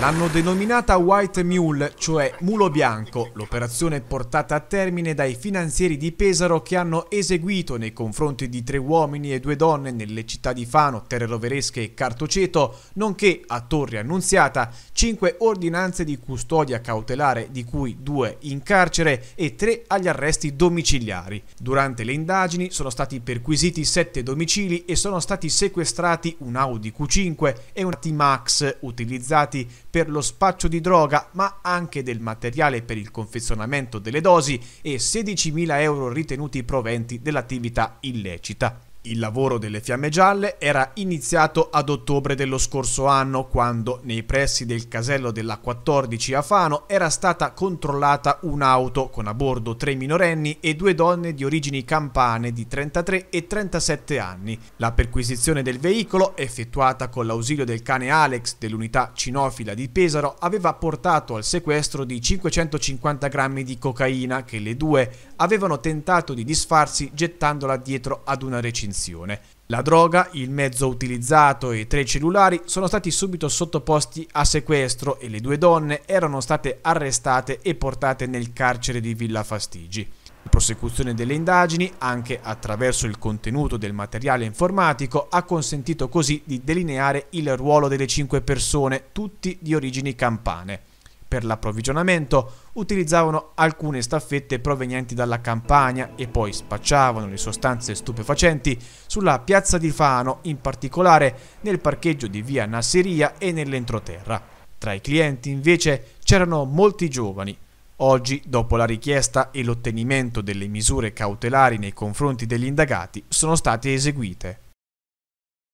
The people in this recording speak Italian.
L'hanno denominata White Mule, cioè mulo bianco, l'operazione portata a termine dai finanzieri di Pesaro che hanno eseguito nei confronti di tre uomini e due donne nelle città di Fano, Terre Roveresche e Cartoceto, nonché a Torre Annunziata, cinque ordinanze di custodia cautelare, di cui due in carcere e tre agli arresti domiciliari. Durante le indagini sono stati perquisiti sette domicili e sono stati sequestrati un Audi Q5 e un T-Max utilizzati per lo spaccio di droga, ma anche del materiale per il confezionamento delle dosi e 16.000 euro ritenuti proventi dell'attività illecita. Il lavoro delle Fiamme Gialle era iniziato ad ottobre dello scorso anno quando nei pressi del casello della 14 a Fano era stata controllata un'auto con a bordo tre minorenni e due donne di origini campane di 33 e 37 anni. La perquisizione del veicolo, effettuata con l'ausilio del cane Alex dell'unità cinofila di Pesaro, aveva portato al sequestro di 550 grammi di cocaina che le due avevano tentato di disfarsi gettandola dietro ad una recinzione detenzione. La droga, il mezzo utilizzato e tre cellulari sono stati subito sottoposti a sequestro e le due donne erano state arrestate e portate nel carcere di Villa Fastigi. La prosecuzione delle indagini, anche attraverso il contenuto del materiale informatico, ha consentito così di delineare il ruolo delle cinque persone, tutti di origini campane. Per l'approvvigionamento utilizzavano alcune staffette provenienti dalla campagna e poi spacciavano le sostanze stupefacenti sulla piazza di Fano, in particolare nel parcheggio di via Nasseria e nell'entroterra. Tra i clienti invece c'erano molti giovani. Oggi, dopo la richiesta e l'ottenimento delle misure cautelari nei confronti degli indagati, sono state eseguite.